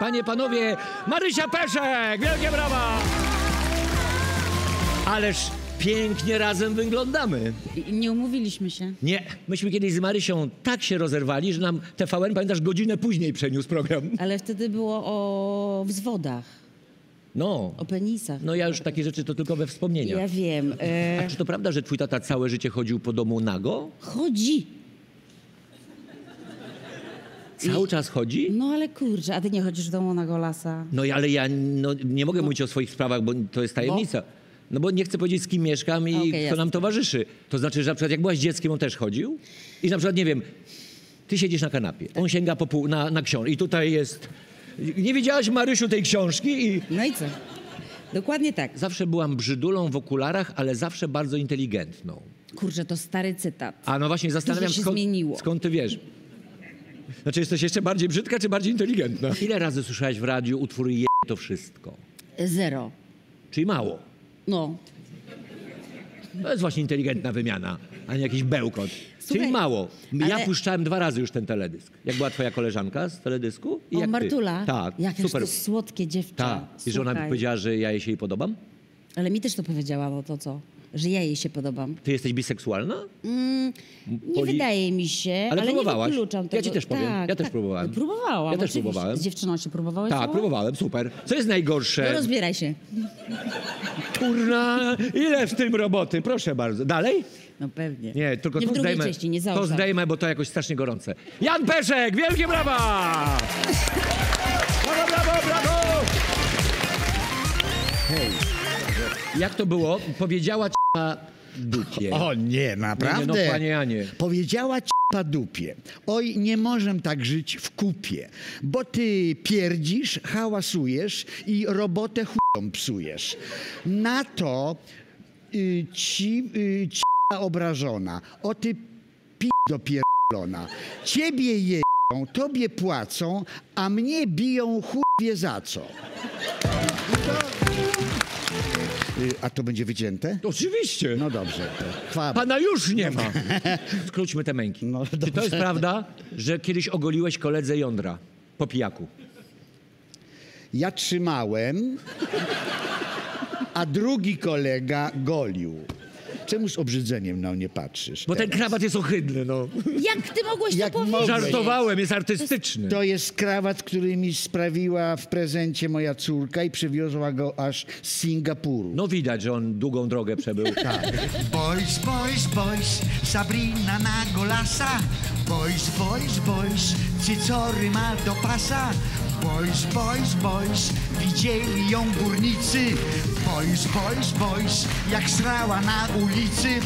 Panie, panowie, Marysia Peszek! Wielkie brawa! Ależ pięknie razem wyglądamy. Nie umówiliśmy się. Nie, myśmy kiedyś z Marysią tak się rozerwali, że nam TVN, pamiętasz, godzinę później przeniósł program. Ale wtedy było o wzwodach, No, o penisach. no ja już takie rzeczy to tylko we wspomnieniach. Ja wiem. E, Czy to prawda, że twój tata całe życie chodził po domu nago? chodzi. Cały czas chodzi? No ale kurczę, a ty nie chodzisz w domu na golasa? No i- ale ja no, nie mogę mówić o swoich sprawach, bo to jest tajemnica. No bo nie chcę powiedzieć, z kim mieszkam i Okej, kto jasne. nam towarzyszy. To znaczy, że na przykład jak byłaś dzieckiem, on też chodził? I na przykład, nie wiem, ty siedzisz na kanapie, on sięga po pół, na, na książkę i tutaj jest... Nie widziałaś, Marysiu, tej książki i... No i co? Dokładnie tak. Zawsze byłam brzydulą w okularach, ale zawsze bardzo inteligentną. Kurczę, to stary cytat. A no właśnie zastanawiam się skąd, zmieniło. skąd ty wiesz. Znaczy jesteś jeszcze bardziej brzydka, czy bardziej inteligentna? Ile razy słyszałaś w radiu utwór je to wszystko? Zero. Czyli mało. No. To jest właśnie inteligentna wymiana, a nie jakiś bełkot. Słuchaj, Czyli mało. Ja ale- puszczałem dwa razy już ten teledysk. Jak była twoja koleżanka z teledysku? I O, jak ty. Martula. Tak, super. to słodkie dziewczę. Tak. I że ona Słuchaj. powiedziała, że ja jej się jej podobam? Ale mi też to powiedziała, no to co? Że ja jej się podobam. Ty jesteś biseksualna? Nie Poli- wydaje mi się, Ale ale, próbowałaś. nie wykluczam Ja tego. ci też powiem. Tak, Ja też tak. próbowałem. Próbowałam, Ja też oczywiście. próbowałem. Z dziewczyną się próbowałeś? Tak, cała? próbowałem, super. Co jest najgorsze? No rozbieraj się. Kurna, ile w tym roboty? Proszę bardzo. Dalej? No pewnie. Nie, tylko nie to zdejmę. części, nie to zdejmę, bo to jakoś strasznie gorące. Jan Peszek, wielkie brawa! Jak to było? Powiedziała ci na dupie. O nie, naprawdę? Nie, nie, no, panie Janie. Powiedziała ci***a dupie. Oj, nie możemy tak żyć w kupie, bo ty pierdzisz, hałasujesz i robotę chujom psujesz. Na to y, ci y, obrażona. O ty p***do pierdolona. Ciebie jeją, tobie płacą, a mnie biją chuj wie za co. Y, A to będzie wycięte? Oczywiście. No dobrze. to Pana już nie ma. Skróćmy te męki. No, Czy to dobrze. jest prawda, że kiedyś ogoliłeś koledze jądra po pijaku? Ja trzymałem, a drugi kolega golił. Czemu z obrzydzeniem na mnie patrzysz? Bo ten teraz? krawat jest ohydny, no. Jak ty mogłeś Jak to powiedzieć? mogłeś? Żartowałem, jest artystyczny. To jest krawat, który mi sprawiła w prezencie moja córka i przywiozła go aż z Singapuru. No widać, że on długą drogę przebył. Boys, boys, boys, Sabrina na golasa. Boys, boys, boys, cycory ma do pasa. Boys, boys, boys, widzieli ją górnicy. Boys, boys, boys, jak srała na ulicy.